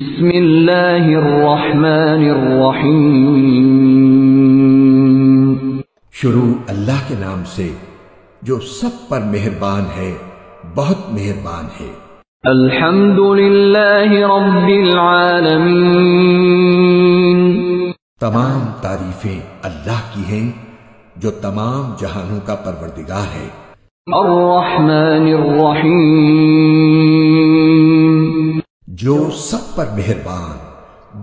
بسم الله الرحمن الرحيم. شروع اللہ کے نام سے جو سب پر مہربان ہے بہت مہربان ہے۔ الحمد لله رب العالمين تمام تعریفیں اللہ کی ہیں جو تمام جہانوں کا پروردگار ہے۔ الرحمن الرحيم جو سب پر مہربان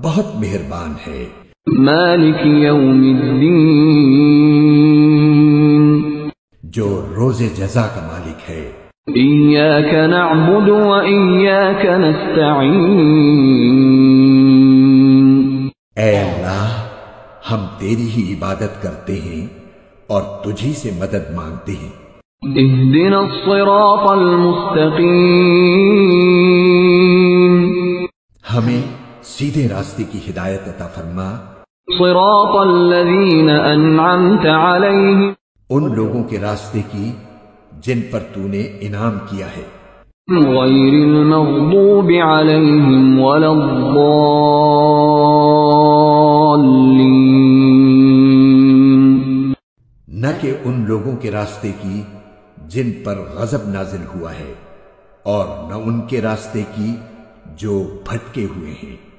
بہت مہربان ہے۔ مالك يوم الدين جو روز جزا کا مالک ہے۔ إياك نعبد وإياك نستعين اے اللہ ہم تیری ہی عبادت کرتے ہیں اور تجھی سے مدد مانگتے ہیں۔ اهدنا الصراط المستقيم ہمیں سیدھے راستے کی ہدایت عطا فرما۔ صراط الذين أنعمت عليهم ان لوگوں کے راستے کی جن پر تو نے انعام کیا ہے۔ غير المغضوب عليهم ولا الضالين نہ کہ ان لوگوں کے راستے کی جن پر غضب نازل ہوا ہے اور نہ ان کے راستے کی جو بھٹکے ہوئے ہیں۔